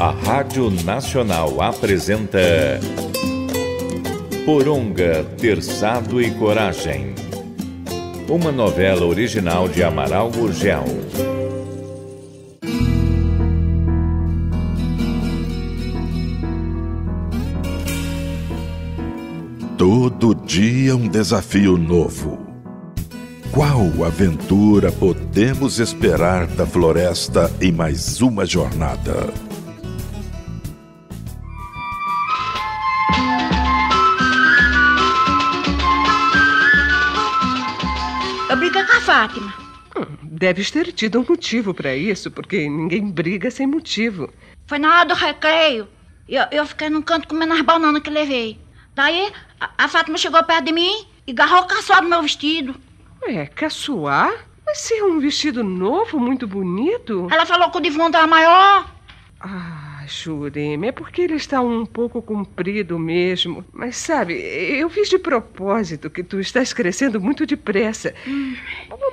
A Rádio Nacional apresenta Poronga, Terçado e Coragem. Uma novela original de Amaral Gurgel. Todo dia um desafio novo. Qual aventura podemos esperar da floresta em mais uma jornada? Eu brigo com a Fátima. Deves ter tido um motivo para isso, porque ninguém briga sem motivo. Foi na hora do recreio. Eu, eu fiquei num canto comendo as bananas que levei. Daí, a, a Fátima chegou perto de mim e agarrou o caçoar do meu vestido. É, caçoar? Mas se é um vestido novo, muito bonito. Ela falou que o Divon tava maior. Ah, Jurema, é porque ele está um pouco comprido mesmo. Mas sabe, eu fiz de propósito que tu estás crescendo muito depressa.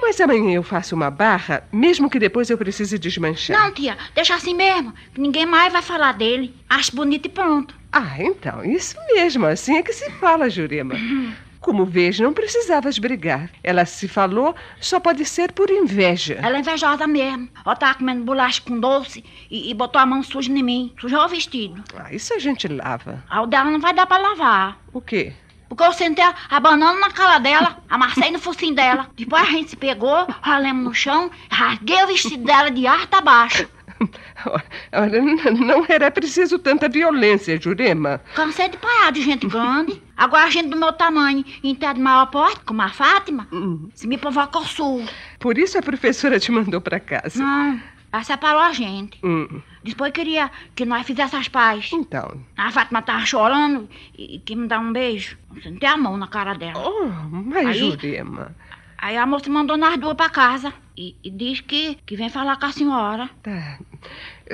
Mas amanhã eu faço uma barra, mesmo que depois eu precise desmanchar. Não, tia, deixa assim mesmo. Que ninguém mais vai falar dele. Acho bonito e pronto. Ah, então, isso mesmo, assim é que se fala, Jurema. Como vês, não precisavas brigar. Ela se falou, só pode ser por inveja. Ela é invejosa mesmo. Ela tava comendo bolacha com doce e, e botou a mão suja em mim. Sujou o vestido. Ah, isso a gente lava. A o dela não vai dar pra lavar. O quê? Porque eu sentei a, banana na cara dela, amassei no focinho dela. Depois a gente se pegou, ralemos no chão, rasguei o vestido dela de arta abaixo. Olha, não era preciso tanta violência, Jurema. Cansei de apanhar de gente grande. Agora gente do meu tamanho, em pé de maior porte, como a Fátima, se me provoca eu suo. Por isso a professora te mandou para casa. Não, ela separou a gente. Hum, Depois queria que nós fizéssemos as pazes. Então. A Fátima tava chorando e, e que me dar um beijo. Eu sentei a mão na cara dela. Oh, mas Aí- Jurema. Aí a moça mandou nós duas pra casa e, e diz que, que vem falar com a senhora. Tá.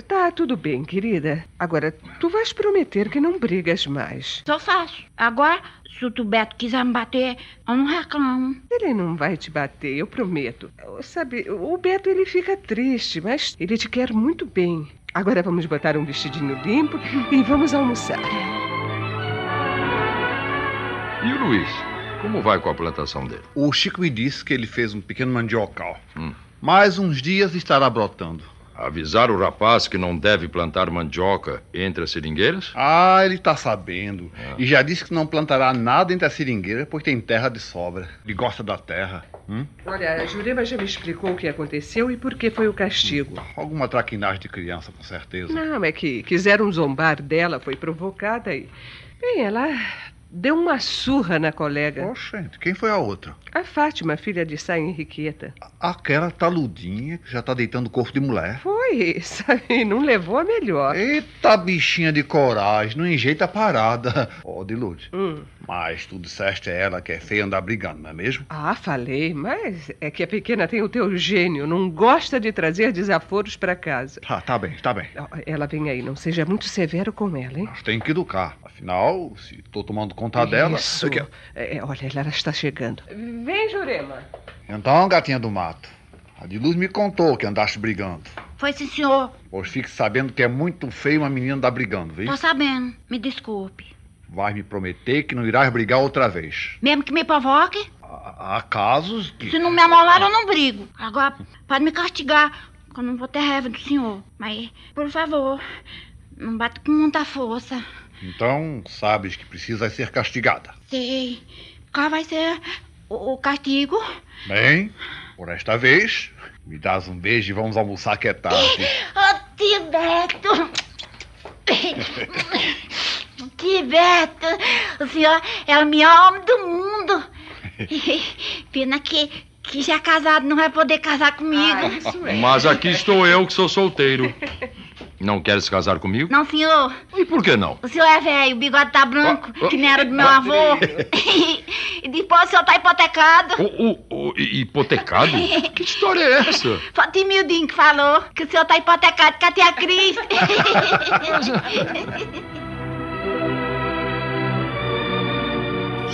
Tá tudo bem, querida. Agora, tu vais prometer que não brigas mais. Só faço. Agora, se o Tubeto quiser me bater, eu não reclamo. Ele não vai te bater, eu prometo. Sabe, o Beto ele fica triste, mas ele te quer muito bem. Agora vamos botar um vestidinho limpo e vamos almoçar. E o Luiz? Como vai com a plantação dele? O Chico me disse que ele fez um pequeno mandiocal. Hum. Mais uns dias estará brotando. Avisar o rapaz que não deve plantar mandioca entre as seringueiras? Ah, ele tá sabendo. E já disse que não plantará nada entre as seringueiras, pois tem terra de sobra. Ele gosta da terra. Hum? Olha, a Jurema já me explicou o que aconteceu e por que foi o castigo. Alguma traquinagem de criança, com certeza. Não, é que quiseram zombar dela, foi provocada e. Bem, ela deu uma surra na colega. Oxente, quem foi a outra? A Fátima, filha de Sá Henriqueta. Aquela taludinha que já tá deitando o corpo de mulher. Foi, sabe? Não levou a melhor. Eita bichinha de coragem, não enjeita a parada. Ó, de Lourdes. Hum. Mas tu disseste a ela que é feia andar brigando, não é mesmo? Ah, falei, mas é que a pequena tem o teu gênio, não gosta de trazer desaforos para casa. Tá, tá bem, tá bem. Ela vem aí, não seja muito severo com ela, hein? Nós tem que educar. Afinal, se tô tomando conta dela. Isso. eu que- É, olha, ela está chegando. Vem, Jurema. Então, gatinha do mato. A de luz me contou que andaste brigando. Foi sim, senhor. Pois fique sabendo que é muito feio uma menina andar brigando, viu? Tô sabendo. Me desculpe. Vai me prometer que não irás brigar outra vez. Mesmo que me provoque, Há há casos que. se não me amolar, eu não brigo. Agora, pode me castigar, que eu não vou ter raiva do senhor. Mas, por favor, não bate com muita força. Então, sabes que precisas ser castigada. Sei. Qual vai ser o, o castigo? Bem, por esta vez, me dás um beijo e vamos almoçar que é tarde. Ô, Tibeto! Tibeto, o senhor é o melhor homem do mundo. Pena que, que já casado não vai poder casar comigo. Ah, isso. Mas aqui estou eu que sou solteiro. Não quer se casar comigo? Não, senhor. E por que não? O senhor é velho, o bigode tá branco, Ah, ah, que nem era do meu avô. e depois o senhor tá hipotecado. O, o- o- hipotecado? Que história é essa? Foi o Timildinho que falou que o senhor tá hipotecado com a tia Cris.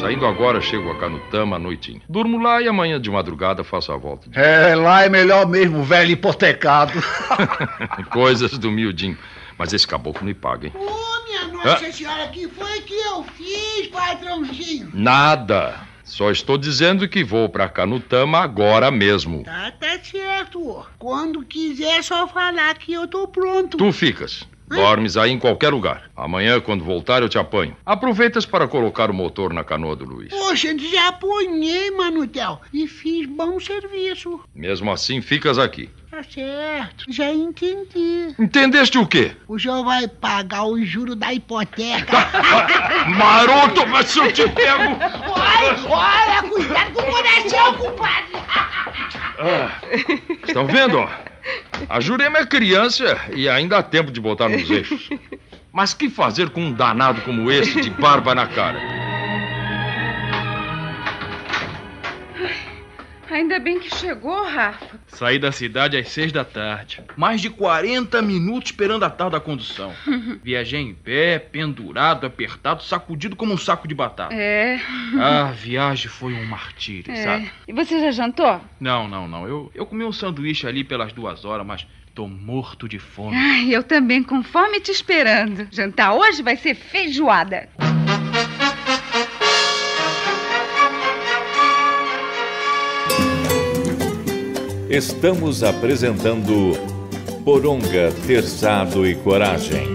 Saindo agora, chego a Canutama à noitinha. Durmo lá e amanhã de madrugada faço a volta. É, lá é melhor mesmo, velho hipotecado. Coisas do miudinho. Mas esse caboclo me paga, hein? Ô, minha Nossa Senhora, que foi que eu fiz, patrãozinho? Nada. Só estou dizendo que vou pra Canutama agora mesmo. Tá, tá certo. Quando quiser, é só falar que eu tô pronto. Tu ficas. Dormes aí em qualquer lugar. Amanhã, quando voltar, eu te apanho. Aproveitas para colocar o motor na canoa do Luiz. Poxa, já apanhei, Manutel, e fiz bom serviço. Mesmo assim, ficas aqui. Tá certo, já entendi. Entendeste o quê? O senhor vai pagar o juro da hipoteca. Maroto, mas se eu te pego... olha, olha, cuidado com o coração, compadre. Ah, estão vendo? A Jurema é criança e ainda há tempo de botar nos eixos. Mas que fazer com um danado como esse de barba na cara? Ainda bem que chegou, Rafa. Saí da cidade às seis da tarde. Mais de 40 minutos esperando a tal da condução. Viajei em pé, pendurado, apertado, sacudido como um saco de batata. É. Ah, a viagem foi um martírio, é. sabe? E você já jantou? Não, não, não. Eu, eu comi um sanduíche ali pelas duas horas, mas tô morto de fome. Ai, eu também com fome te esperando. Jantar hoje vai ser feijoada. Estamos apresentando Poronga, Terçado e Coragem.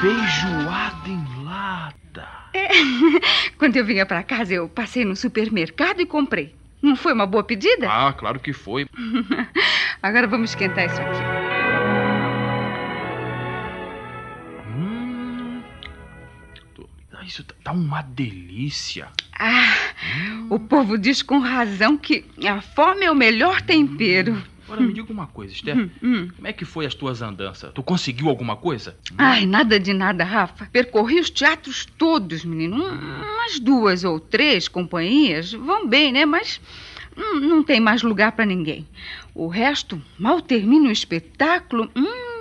Feijoada em lata. É. Quando eu vinha pra casa, eu passei no supermercado e comprei. Não foi uma boa pedida? Ah, claro que foi. Agora vamos esquentar isso aqui. Isso tá uma delícia. Ah, o povo diz com razão que a fome é o melhor tempero. Agora me diga uma coisa, Esther. Hum, hum. Como é que foi as tuas andanças? Tu conseguiu alguma coisa? Ai, nada de nada, Rafa. Percorri os teatros todos, menino. Um- umas duas ou três companhias vão bem, né? Mas hum, não tem mais lugar pra ninguém. O resto, mal termina o espetáculo. Hum,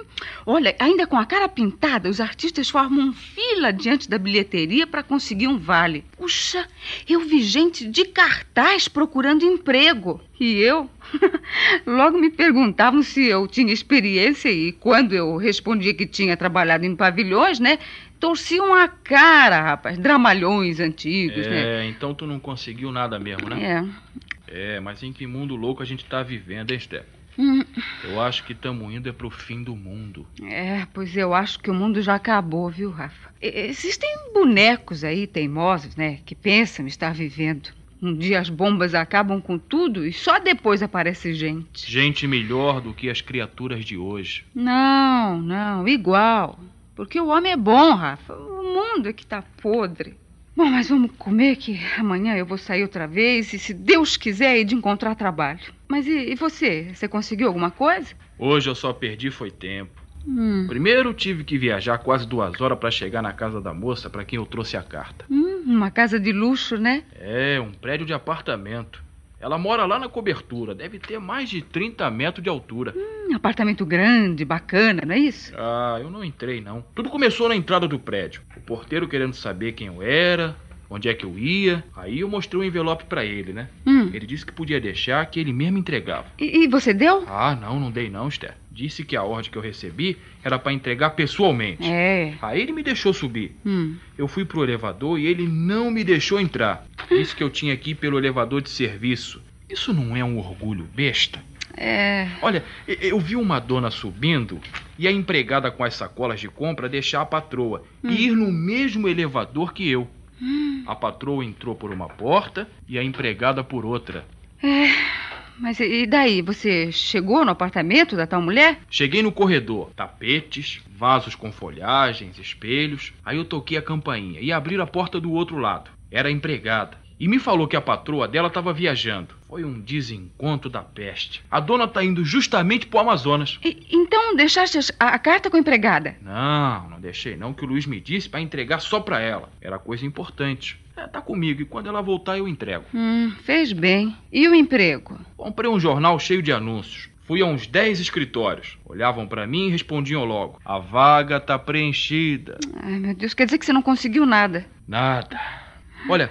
olha, ainda com a cara pintada, os artistas formam fila diante da bilheteria para conseguir um vale. Puxa, eu vi gente de cartaz procurando emprego. E eu? Logo me perguntavam se eu tinha experiência e quando eu respondia que tinha trabalhado em pavilhões, né? Torciam a cara, rapaz. Dramalhões antigos, né? É, então tu não conseguiu nada mesmo, né? É. É, mas em que mundo louco a gente tá vivendo, hein, Esther? Hum, Eu acho que estamos indo é pro fim do mundo. é, pois eu acho que o mundo já acabou, viu, Rafa? Existem bonecos aí, teimosos, né? Que pensam estar vivendo. Um dia as bombas acabam com tudo e só depois aparece gente. Gente melhor do que as criaturas de hoje. Não, não, igual. Porque o homem é bom, Rafa. O mundo é que tá podre. Bom, mas vamos comer que amanhã eu vou sair outra vez e, se Deus quiser, ir de encontrar trabalho. Mas e, e você? Você conseguiu alguma coisa? Hoje eu só perdi foi tempo. Hum, Primeiro tive que viajar quase duas horas para chegar na casa da moça para quem eu trouxe a carta. hum, uma casa de luxo, né? É, um prédio de apartamento. Ela mora lá na cobertura, deve ter mais de 30 metros de altura. Um apartamento grande, bacana, não é isso? Ah, eu não entrei não. Tudo começou na entrada do prédio. O porteiro querendo saber quem eu era, onde é que eu ia. Aí eu mostrei o envelope para ele, né? Hum, Ele disse que podia deixar, que ele mesmo entregava. e, e você deu? Ah, não, não dei não, Esther. Disse que a ordem que eu recebi era para entregar pessoalmente. É. Aí ele me deixou subir. Hum, Eu fui pro elevador e ele não me deixou entrar. Disse que eu tinha que ir pelo elevador de serviço. Isso não é um orgulho besta? é. Olha, eu vi uma dona subindo e a empregada com as sacolas de compra deixar a patroa e ir no mesmo elevador que eu. A patroa entrou por uma porta e a empregada por outra. Mas e daí? Você chegou no apartamento da tal mulher? Cheguei no corredor, tapetes, vasos com folhagens, espelhos. Aí eu toquei a campainha e abriram a porta do outro lado. Era empregada. E me falou que a patroa dela estava viajando. Foi um desencontro da peste. A dona tá indo justamente pro Amazonas. E- então deixaste as- a, a carta com a empregada? Não, não deixei não, que o Luiz me disse para entregar só pra ela. Era coisa importante. É, tá comigo e quando ela voltar eu entrego. Hum, fez bem. E o emprego? Comprei um jornal cheio de anúncios. Fui a uns 10 escritórios. Olhavam para mim e respondiam logo: A vaga tá preenchida. Ai, meu Deus, quer dizer que você não conseguiu nada. Nada. Olha,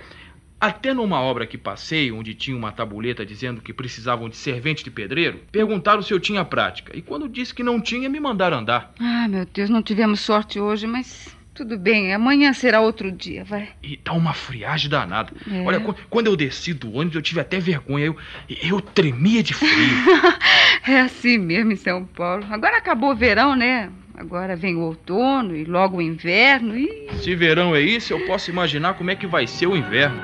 até numa obra que passei, onde tinha uma tabuleta dizendo que precisavam de servente de pedreiro, perguntaram se eu tinha prática. E quando disse que não tinha, me mandaram andar. Ah, meu Deus, não tivemos sorte hoje, mas tudo bem, amanhã será outro dia, vai. E tá uma friagem danada. É. Olha, qu- quando eu desci do ônibus, eu tive até vergonha. Eu, eu tremia de frio. É assim mesmo em São Paulo. Agora acabou o verão, né? Agora vem o outono e logo o inverno e. Se verão é isso, eu posso imaginar como é que vai ser o inverno.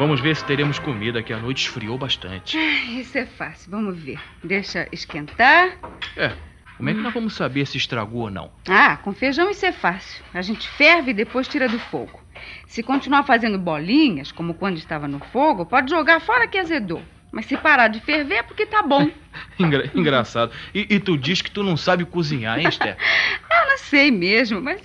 Vamos ver se teremos comida, que a noite esfriou bastante. Isso é fácil, vamos ver. Deixa esquentar. É, como é que nós vamos saber se estragou ou não? Ah, com feijão isso é fácil. A gente ferve e depois tira do fogo. Se continuar fazendo bolinhas, como quando estava no fogo, pode jogar fora que azedou. Mas se parar de ferver é porque tá bom. Engra- engraçado. E, e tu diz que tu não sabe cozinhar, hein, Esther? Eu não sei mesmo, mas.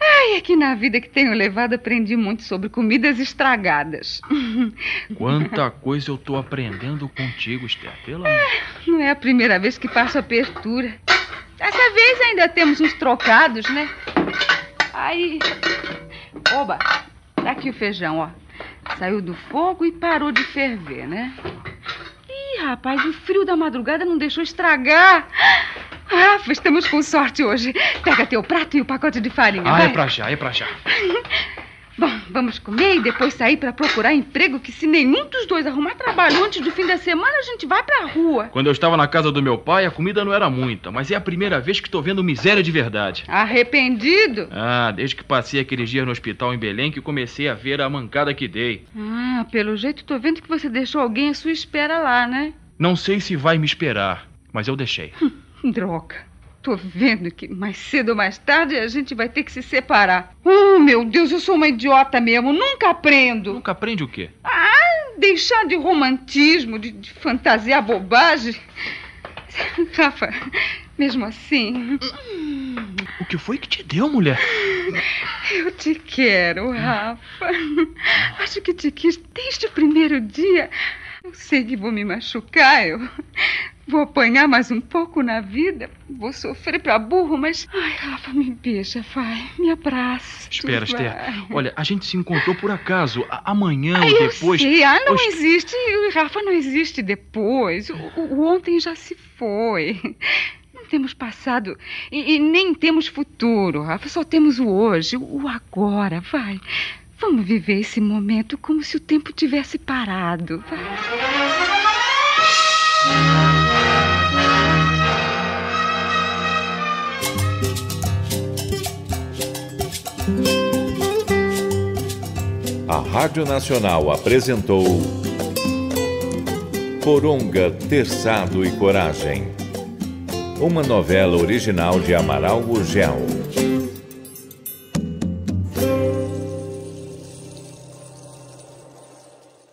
Ai, é que na vida que tenho levado aprendi muito sobre comidas estragadas. Quanta coisa eu tô aprendendo contigo, Esther. Pelo amor. Não é a primeira vez que passo apertura. Dessa vez ainda temos uns trocados, né? Aí. Oba! Tá aqui o feijão, ó. Saiu do fogo e parou de ferver, né? Ih, rapaz, o frio da madrugada não deixou estragar. Rafa, estamos com sorte hoje. Pega teu prato e o pacote de farinha. Ah, vai. é pra já, é pra já. Bom, vamos comer e depois sair pra procurar emprego que se nenhum dos dois arrumar trabalho antes do fim da semana, a gente vai pra rua. Quando eu estava na casa do meu pai, a comida não era muita, mas é a primeira vez que tô vendo miséria de verdade. Arrependido? Ah, desde que passei aqueles dias no hospital em Belém que comecei a ver a mancada que dei. Ah, pelo jeito tô vendo que você deixou alguém à sua espera lá, né? Não sei se vai me esperar, mas eu deixei. Droga. Tô vendo que mais cedo ou mais tarde a gente vai ter que se separar. Oh, meu Deus, eu sou uma idiota mesmo. Nunca aprendo. Nunca aprende o quê? Ah, deixar de romantismo, de, de fantasiar bobagem. Rafa, mesmo assim, O que foi que te deu, mulher? eu te quero, Rafa. Acho que te quis desde o primeiro dia. Eu sei que vou me machucar, eu vou apanhar mais um pouco na vida, vou sofrer pra burro, mas. Ai, Rafa, me beija, vai, me abraça. Espera, Esther. Olha, a gente se encontrou por acaso. A- amanhã Ah, ou eu depois. sei. Ah, não existe. Rafa, não existe depois. O, o- o ontem já se foi. Não temos passado e, e nem temos futuro, Rafa. Só temos o hoje, o agora. Vai. Vamos viver esse momento como se o tempo tivesse parado. Vai. A Rádio Nacional apresentou Coronga, Terçado e Coragem. Uma novela original de Amaral Gurgel.